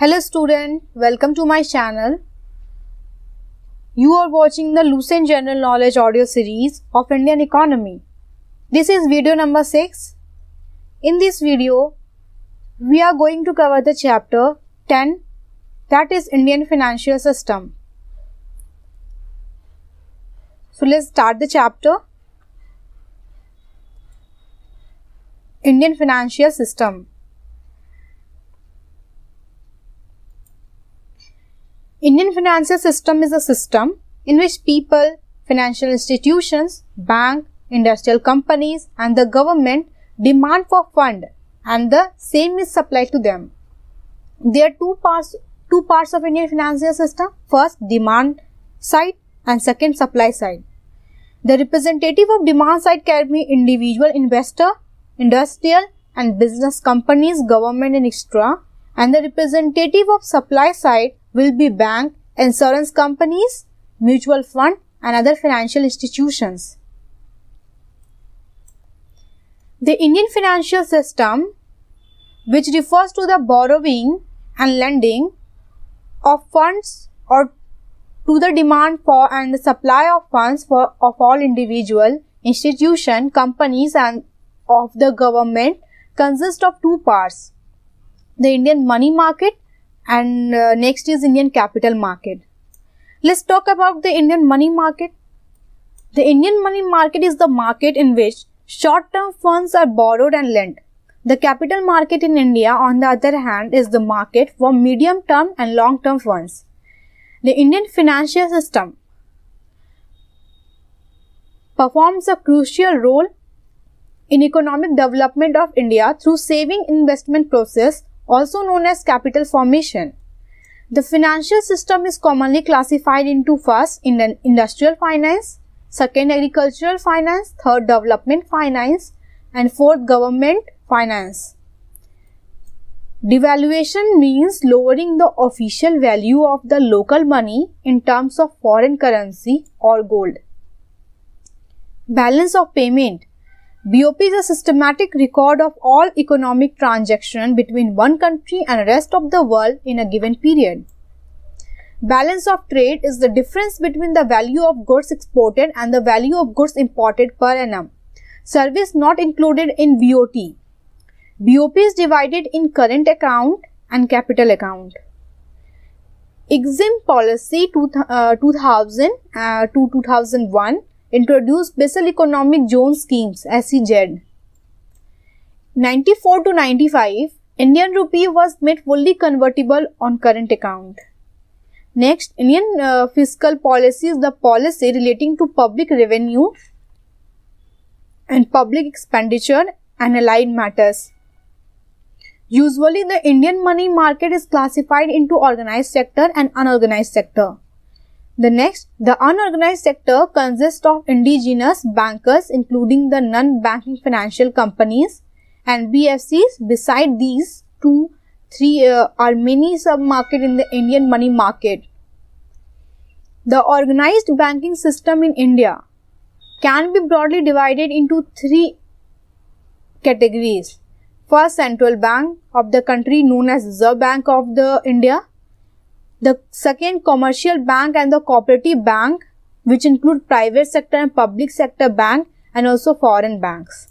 Hello student, welcome to my channel. You are watching the Lucent General Knowledge audio series of Indian economy. This is video number 6. In this video, we are going to cover the chapter 10 that is Indian financial system. So let's start the chapter. Indian financial system. Indian financial system is a system in which people, financial institutions, bank, industrial companies and the government demand for fund and the same is supplied to them. There are two parts two parts of Indian financial system. First demand side and second supply side. The representative of demand side can be individual investor, industrial and business companies, government and extra and the representative of supply side will be bank, insurance companies, mutual fund and other financial institutions. The Indian financial system which refers to the borrowing and lending of funds or to the demand for and the supply of funds for of all individual institution companies and of the government consists of two parts the indian money market and uh, next is Indian capital market. Let's talk about the Indian money market. The Indian money market is the market in which short-term funds are borrowed and lent. The capital market in India, on the other hand, is the market for medium-term and long-term funds. The Indian financial system performs a crucial role in economic development of India through saving investment process also known as capital formation. The financial system is commonly classified into first industrial finance, second agricultural finance, third development finance and fourth government finance. Devaluation means lowering the official value of the local money in terms of foreign currency or gold. Balance of payment BOP is a systematic record of all economic transactions between one country and rest of the world in a given period. Balance of trade is the difference between the value of goods exported and the value of goods imported per annum. Service not included in BOT. BOP is divided in current account and capital account. EXIM policy two, uh, 2000 uh, to 2001 introduced Special Economic Zone Schemes SEZ. 94 to 95, Indian rupee was made fully convertible on current account. Next, Indian uh, fiscal policy is the policy relating to public revenue and public expenditure and allied matters. Usually, the Indian money market is classified into organized sector and unorganized sector. The next, the unorganized sector consists of indigenous bankers including the non-banking financial companies NBFCs. Beside these two, three uh, are many sub-market in the Indian money market. The organized banking system in India can be broadly divided into three categories. First, central bank of the country known as Reserve Bank of the India the second commercial bank and the cooperative bank which include private sector and public sector bank and also foreign banks.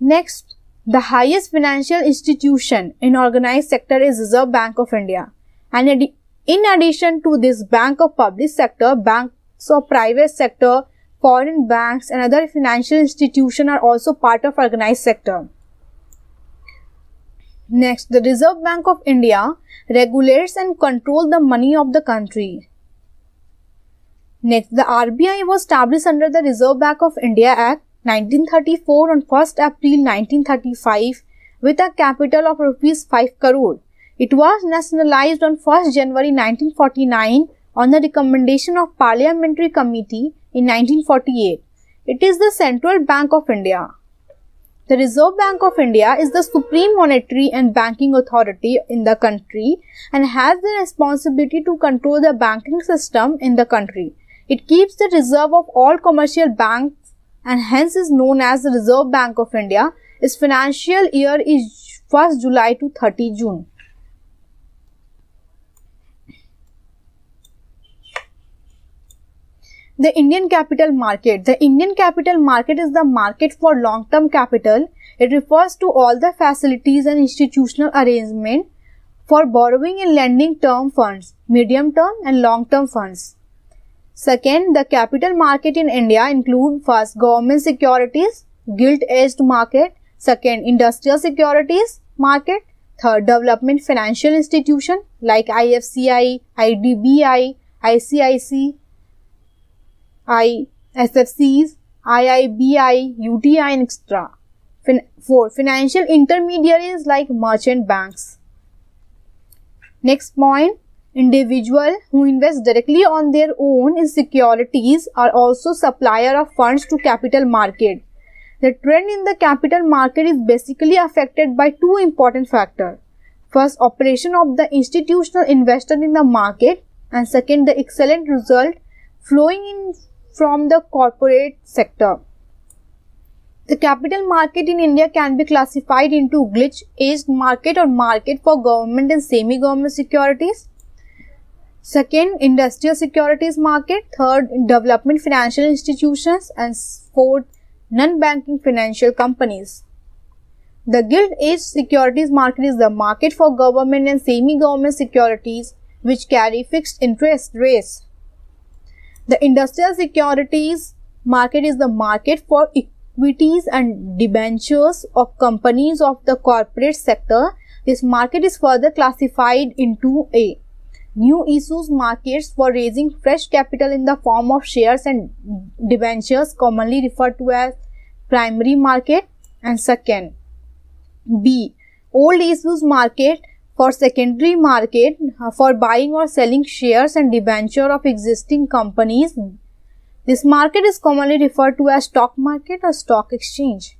Next, the highest financial institution in organized sector is Reserve Bank of India. And in addition to this bank of public sector, banks of private sector, foreign banks and other financial institutions are also part of organized sector. Next, the Reserve Bank of India regulates and controls the money of the country. Next, the RBI was established under the Reserve Bank of India Act 1934 on 1st April 1935 with a capital of rupees 5 crore. It was nationalized on 1st January 1949 on the recommendation of Parliamentary Committee in 1948. It is the Central Bank of India. The Reserve Bank of India is the supreme monetary and banking authority in the country and has the responsibility to control the banking system in the country. It keeps the reserve of all commercial banks and hence is known as the Reserve Bank of India. Its financial year is 1st July to 30 June. The Indian capital market. The Indian capital market is the market for long-term capital. It refers to all the facilities and institutional arrangement for borrowing and lending term funds, medium term and long term funds. Second, the capital market in India include first government securities, gilt edged market, second industrial securities market, third development financial institution like IFCI, IDBI, ICICI, I, SFCs, IIBI, UTI and extra. Fin- four, financial intermediaries like merchant banks. Next point, individual who invest directly on their own in securities are also supplier of funds to capital market. The trend in the capital market is basically affected by two important factors. First, operation of the institutional investor in the market and second, the excellent result flowing in from the corporate sector. The capital market in India can be classified into gilt-edged market or market for government and semi-government securities. Second, industrial securities market. Third, development financial institutions. And fourth, non-banking financial companies. The gilt-edged securities market is the market for government and semi-government securities which carry fixed interest rates. The industrial securities market is the market for equities and debentures of companies of the corporate sector. This market is further classified into a. New issues markets for raising fresh capital in the form of shares and debentures commonly referred to as primary market. And second b. Old issues market for secondary market uh, for buying or selling shares and debenture of existing companies this market is commonly referred to as stock market or stock exchange.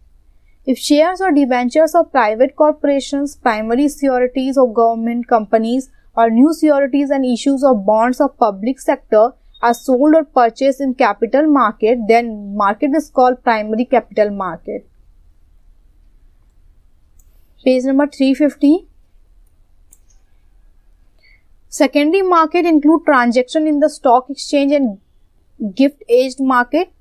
If shares or debentures of private corporations, primary securities of government companies, or new securities and issues of bonds of public sector are sold or purchased in capital market, then market is called primary capital market. Page number 350. Secondary market include transaction in the stock exchange and gilt edged market,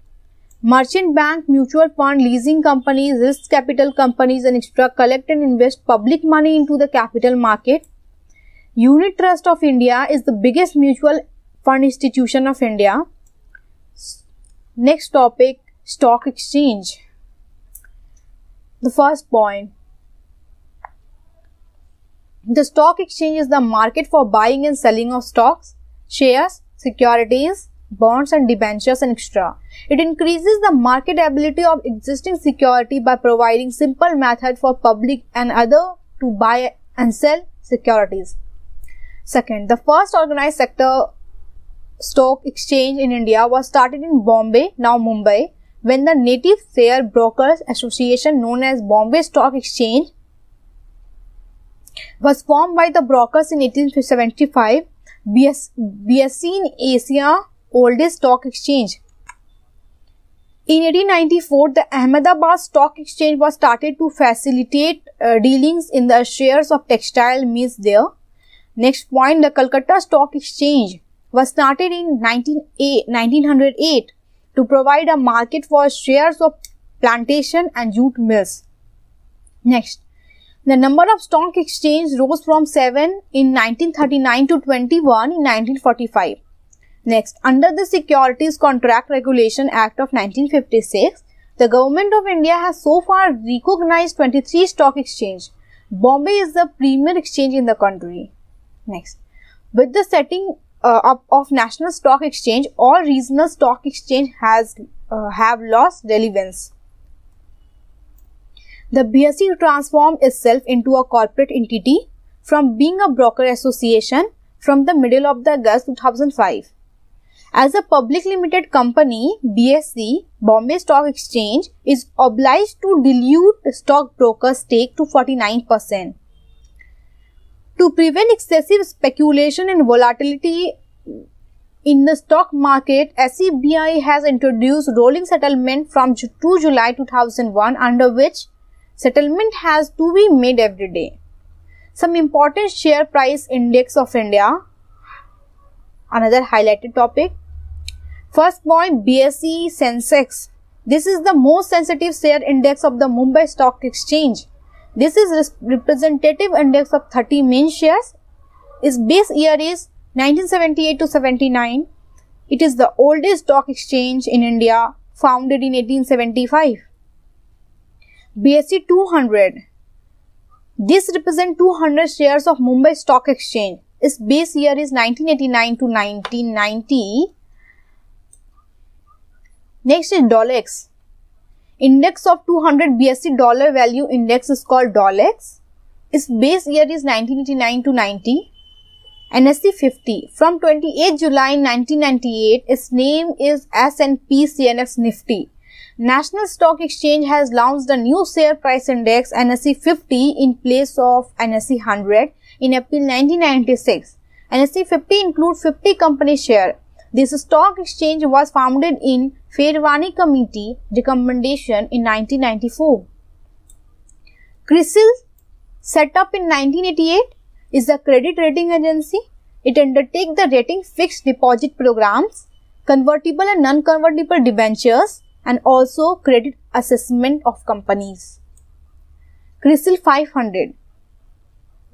merchant bank, mutual fund, leasing companies, risk capital companies and extra collect and invest public money into the capital market. Unit Trust of India is the biggest mutual fund institution of India. Next topic, stock exchange. The first point. The stock exchange is the market for buying and selling of stocks, shares, securities, bonds and debentures and extra. It increases the marketability of existing security by providing simple method for public and other to buy and sell securities. Second, the first organized sector stock exchange in India was started in Bombay, now Mumbai, when the Native Share Brokers Association known as Bombay Stock Exchange was formed by the brokers in 1875. BS, in Asia oldest stock exchange. In 1894, the Ahmedabad Stock Exchange was started to facilitate uh, dealings in the shares of textile mills there. Next point, the Calcutta Stock Exchange was started in 1908 to provide a market for shares of plantation and jute mills. Next, the number of stock exchange rose from 7 in 1939 to 21 in 1945. Next, under the Securities Contract Regulation Act of 1956, the Government of India has so far recognized 23 stock exchange. Bombay is the premier exchange in the country. Next, with the setting uh, up of National Stock Exchange, all regional stock exchange has uh, have lost relevance. The BSE transformed itself into a corporate entity from being a broker association from the middle of the August 2005. As a public limited company, BSE, Bombay Stock Exchange, is obliged to dilute stockbroker stake to 49%. To prevent excessive speculation and volatility in the stock market, SEBI has introduced rolling settlement from 2 July 2001 under which settlement has to be made every day. Some important share price index of India Another highlighted topic. First point BSE Sensex. This is the most sensitive share index of the Mumbai Stock Exchange. This is representative index of 30 main shares. Its base year is 1978 to 79. It is the oldest stock exchange in India, founded in 1875. BSE 200. This represents 200 shares of Mumbai Stock Exchange. Its base year is 1989 to 1990. Next is Dollex. Index of 200 BSE dollar value index is called Dollex. Its base year is 1989 to 90. NSE 50. From 28 July 1998, its name is S&P CNX Nifty. National Stock Exchange has launched a new share price index NSE 50 in place of NSE 100 in April 1996. NSE 50 includes 50 company share. This stock exchange was founded in Pherwani Committee recommendation in 1994. CRISIL, set up in 1988, is a credit rating agency. It undertakes the rating fixed deposit programs, convertible and non-convertible debentures, and also credit assessment of companies. CRISIL 500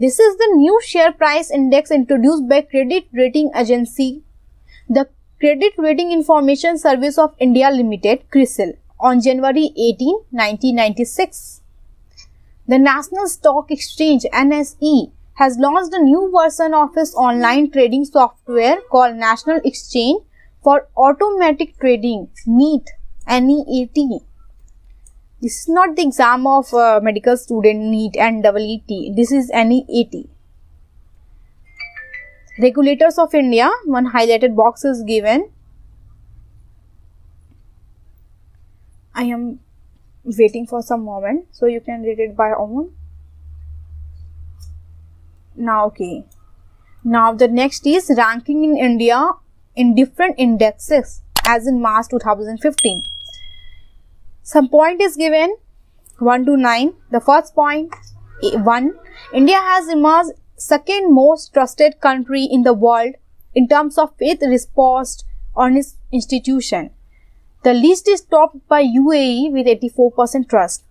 This is the new share price index introduced by credit rating agency the Credit Rating Information Service of India Limited CRISIL on January 18, 1996. The National Stock Exchange NSE has launched a new version of its online trading software called National Exchange for Automatic Trading NEAT NEAT. This is not the exam of a medical student NEET and WET. This is NEAT. Regulators of India, one highlighted box is given. I am waiting for some moment so you can read it by own. Now, okay. Now, the next is ranking in India in different indexes as in March 2015. Some point is given 1 to 9. The first point 1. India has emerged second most trusted country in the world in terms of faith response on its institution. The list is topped by UAE with 84% trust.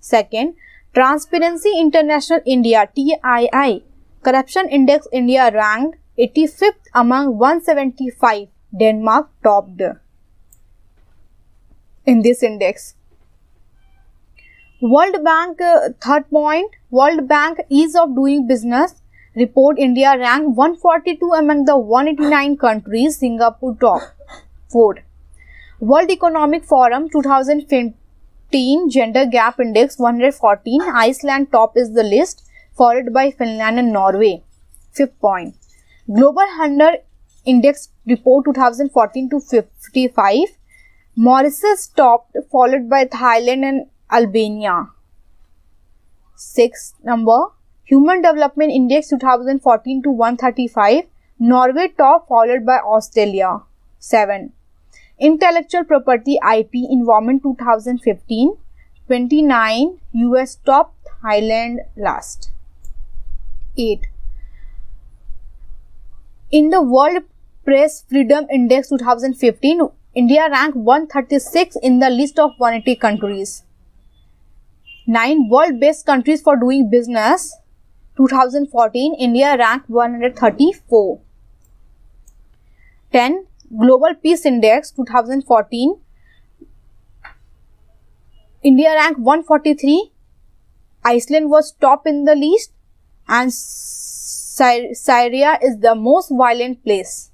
Second, Transparency International India TII Corruption Index India ranked 85th among 175. Denmark topped in this index. World Bank uh, third point World Bank ease of doing business report India ranked 142 among the 189 countries, Singapore top 4. World Economic Forum 2015 Gender Gap Index 114, Iceland top is the list, followed by Finland and Norway. Fifth point. Global Hunger Index Report 2014 to 55, Mauritius topped, followed by Thailand and Albania. Sixth number, Human Development Index 2014 to 135, Norway top followed by Australia. 7. Intellectual Property IP Environment 2015, 29, US top, Thailand last. 8. In the World Press Freedom Index 2015, India ranked 136 in the list of 180 countries. 9. World Best Countries for Doing Business 2014, India ranked 134. 10. Global Peace Index 2014, India ranked 143. Iceland was top in the list and Syria is the most violent place.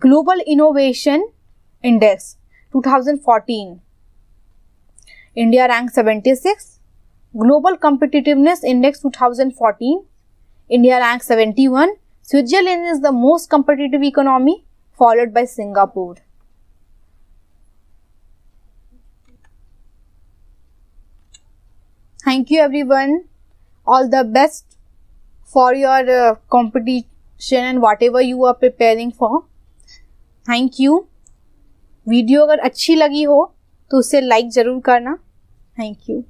Global Innovation Index 2014 India rank 76 global competitiveness index 2014 India rank 71 Switzerland is the most competitive economy followed by Singapore thank you everyone all the best for your competition and whatever you are preparing for thank you video अगर अच्छी लगी हो तो उसे like ज़रूर करना। Thank you.